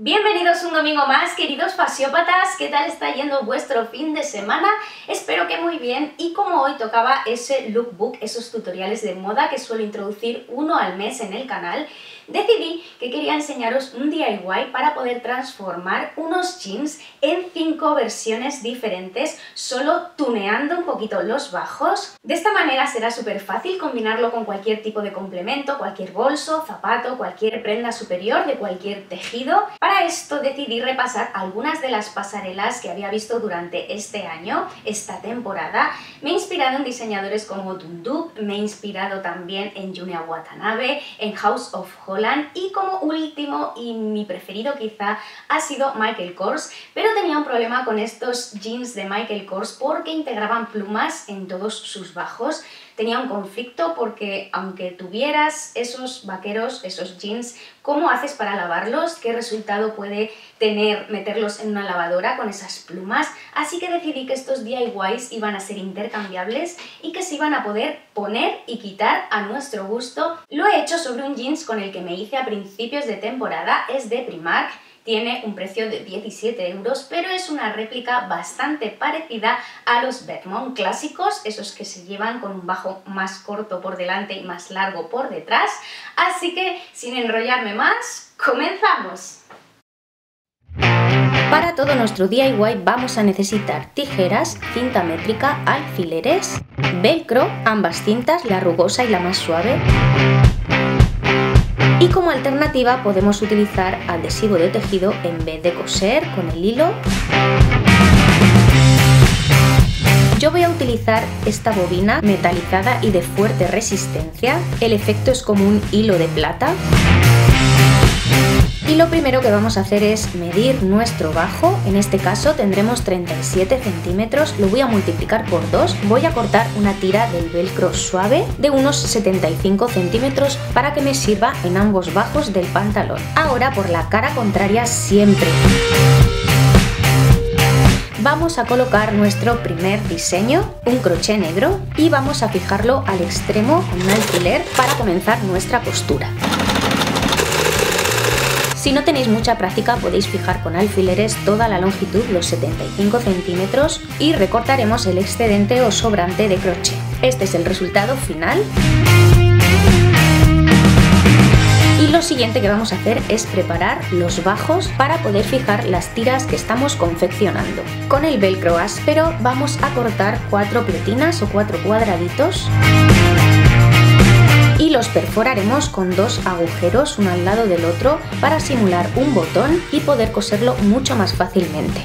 Bienvenidos un domingo más, queridos fasiópatas, ¿qué tal está yendo vuestro fin de semana? Espero que muy bien y como hoy tocaba ese lookbook, esos tutoriales de moda que suelo introducir uno al mes en el canal, decidí que quería enseñaros un DIY para poder transformar unos jeans en cinco versiones diferentes, solo tuneando un poquito los bajos. De esta manera será súper fácil combinarlo con cualquier tipo de complemento, cualquier bolso, zapato, cualquier prenda superior de cualquier tejido. Para esto decidí repasar algunas de las pasarelas que había visto durante este año, esta temporada. Me he inspirado en diseñadores como Dunduk, me he inspirado también en Junia Watanabe, en House of Y como último y mi preferido quizá ha sido Michael Kors, pero tenía un problema con estos jeans de Michael Kors porque integraban plumas en todos sus bajos tenía un conflicto porque aunque tuvieras esos vaqueros, esos jeans, ¿cómo haces para lavarlos? ¿Qué resultado puede tener meterlos en una lavadora con esas plumas? Así que decidí que estos DIYs iban a ser intercambiables y que se iban a poder poner y quitar a nuestro gusto. Lo he hecho sobre un jeans con el que me hice a principios de temporada, es de Primark tiene un precio de 17 euros, pero es una réplica bastante parecida a los Bermond clásicos, esos que se llevan con un bajo más corto por delante y más largo por detrás. Así que, sin enrollarme más, ¡comenzamos! Para todo nuestro DIY vamos a necesitar tijeras, cinta métrica, alfileres, velcro, ambas cintas, la rugosa y la más suave, y como alternativa podemos utilizar adhesivo de tejido en vez de coser con el hilo. Yo voy a utilizar esta bobina metalizada y de fuerte resistencia. El efecto es como un hilo de plata. Y lo primero que vamos a hacer es medir nuestro bajo, en este caso tendremos 37 centímetros, lo voy a multiplicar por 2, voy a cortar una tira del velcro suave de unos 75 centímetros para que me sirva en ambos bajos del pantalón. Ahora por la cara contraria siempre. Vamos a colocar nuestro primer diseño, un crochet negro, y vamos a fijarlo al extremo con un alfiler para comenzar nuestra costura. Si no tenéis mucha práctica podéis fijar con alfileres toda la longitud, los 75 centímetros, y recortaremos el excedente o sobrante de crochet. Este es el resultado final. Y lo siguiente que vamos a hacer es preparar los bajos para poder fijar las tiras que estamos confeccionando. Con el velcro áspero vamos a cortar cuatro pletinas o cuatro cuadraditos los perforaremos con dos agujeros uno al lado del otro para simular un botón y poder coserlo mucho más fácilmente.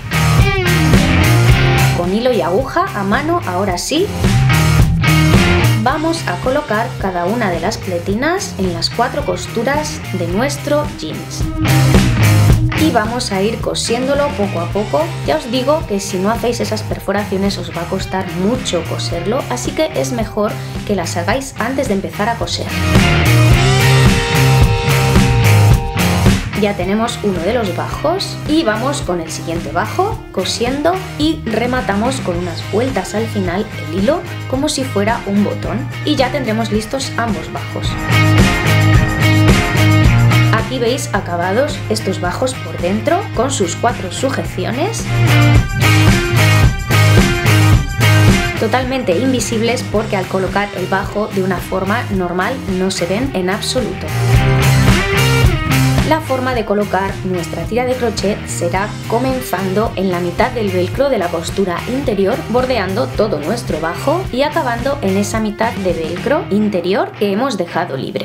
Con hilo y aguja a mano, ahora sí, vamos a colocar cada una de las pletinas en las cuatro costuras de nuestro jeans y vamos a ir cosiéndolo poco a poco. Ya os digo que si no hacéis esas perforaciones os va a costar mucho coserlo, así que es mejor que las hagáis antes de empezar a coser. Ya tenemos uno de los bajos y vamos con el siguiente bajo cosiendo y rematamos con unas vueltas al final el hilo como si fuera un botón y ya tendremos listos ambos bajos. Aquí veis acabados estos bajos por dentro con sus cuatro sujeciones totalmente invisibles porque al colocar el bajo de una forma normal no se ven en absoluto. La forma de colocar nuestra tira de crochet será comenzando en la mitad del velcro de la costura interior, bordeando todo nuestro bajo y acabando en esa mitad de velcro interior que hemos dejado libre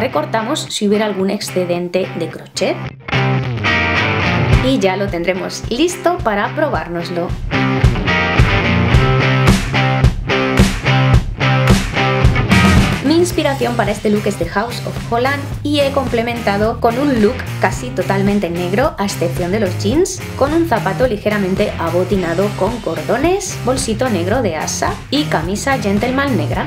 recortamos si hubiera algún excedente de crochet y ya lo tendremos listo para probárnoslo. Mi inspiración para este look es de House of Holland y he complementado con un look casi totalmente negro a excepción de los jeans, con un zapato ligeramente abotinado con cordones, bolsito negro de asa y camisa gentleman negra.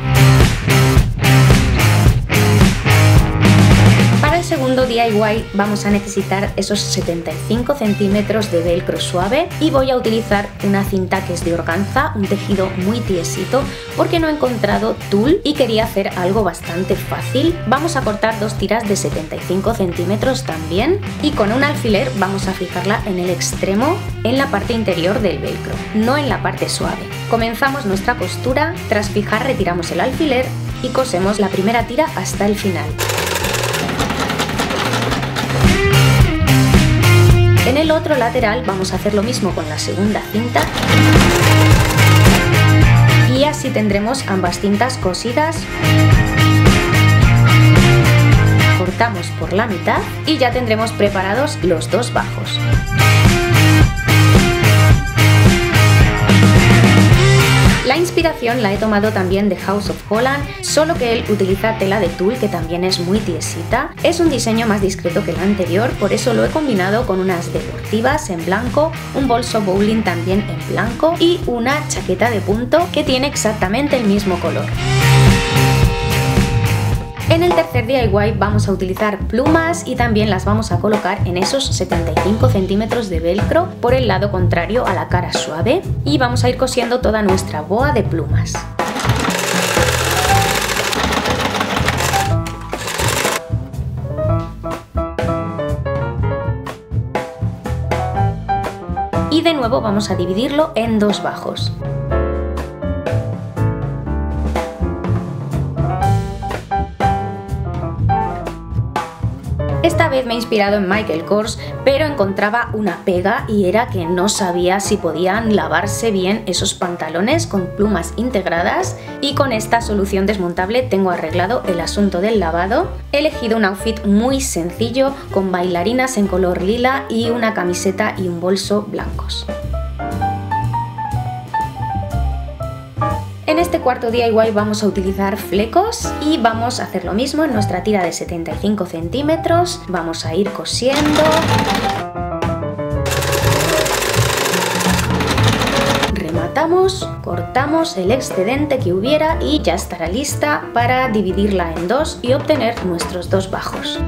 Segundo DIY vamos a necesitar esos 75 centímetros de velcro suave y voy a utilizar una cinta que es de organza, un tejido muy tiesito porque no he encontrado tul y quería hacer algo bastante fácil. Vamos a cortar dos tiras de 75 centímetros también y con un alfiler vamos a fijarla en el extremo en la parte interior del velcro, no en la parte suave. Comenzamos nuestra costura, tras fijar retiramos el alfiler y cosemos la primera tira hasta el final. En el otro lateral vamos a hacer lo mismo con la segunda cinta y así tendremos ambas cintas cosidas. Cortamos por la mitad y ya tendremos preparados los dos bajos. La inspiración la he tomado también de House of Holland, solo que él utiliza tela de tul que también es muy tiesita. Es un diseño más discreto que el anterior, por eso lo he combinado con unas deportivas en blanco, un bolso bowling también en blanco y una chaqueta de punto que tiene exactamente el mismo color. En el tercer DIY vamos a utilizar plumas y también las vamos a colocar en esos 75 centímetros de velcro por el lado contrario a la cara suave y vamos a ir cosiendo toda nuestra boa de plumas. Y de nuevo vamos a dividirlo en dos bajos. Esta vez me he inspirado en Michael Kors, pero encontraba una pega y era que no sabía si podían lavarse bien esos pantalones con plumas integradas y con esta solución desmontable tengo arreglado el asunto del lavado. He elegido un outfit muy sencillo con bailarinas en color lila y una camiseta y un bolso blancos. En este cuarto DIY vamos a utilizar flecos y vamos a hacer lo mismo en nuestra tira de 75 centímetros. Vamos a ir cosiendo. Rematamos, cortamos el excedente que hubiera y ya estará lista para dividirla en dos y obtener nuestros dos bajos.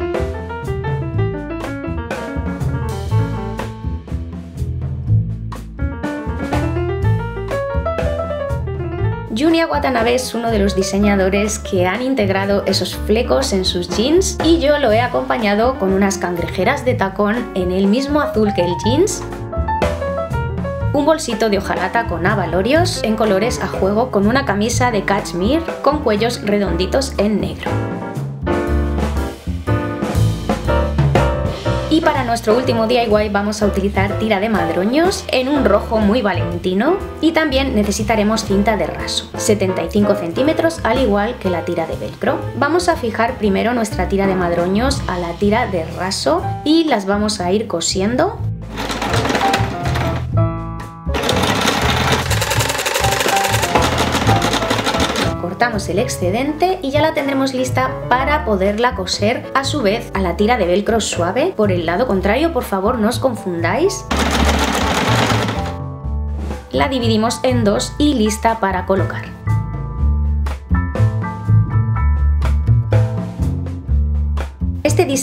Watanabe es uno de los diseñadores que han integrado esos flecos en sus jeans y yo lo he acompañado con unas cangrejeras de tacón en el mismo azul que el jeans un bolsito de hojalata con avalorios en colores a juego con una camisa de cashmere con cuellos redonditos en negro. Y para nuestro último DIY vamos a utilizar tira de madroños en un rojo muy valentino y también necesitaremos cinta de raso, 75 centímetros al igual que la tira de velcro. Vamos a fijar primero nuestra tira de madroños a la tira de raso y las vamos a ir cosiendo cortamos el excedente y ya la tendremos lista para poderla coser a su vez a la tira de velcro suave por el lado contrario, por favor no os confundáis. La dividimos en dos y lista para colocar.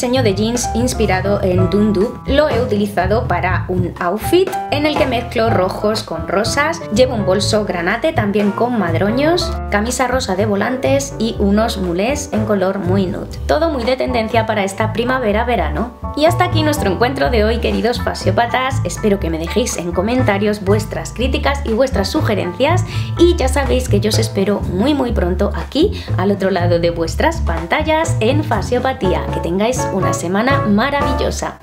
Diseño de jeans inspirado en Dundub lo he utilizado para un outfit en el que mezclo rojos con rosas, llevo un bolso granate también con madroños, camisa rosa de volantes y unos mulés en color muy nude. Todo muy de tendencia para esta primavera-verano. Y hasta aquí nuestro encuentro de hoy queridos fasiópatas, espero que me dejéis en comentarios vuestras críticas y vuestras sugerencias y ya sabéis que yo os espero muy muy pronto aquí al otro lado de vuestras pantallas en Fasiopatía. Que tengáis una semana maravillosa.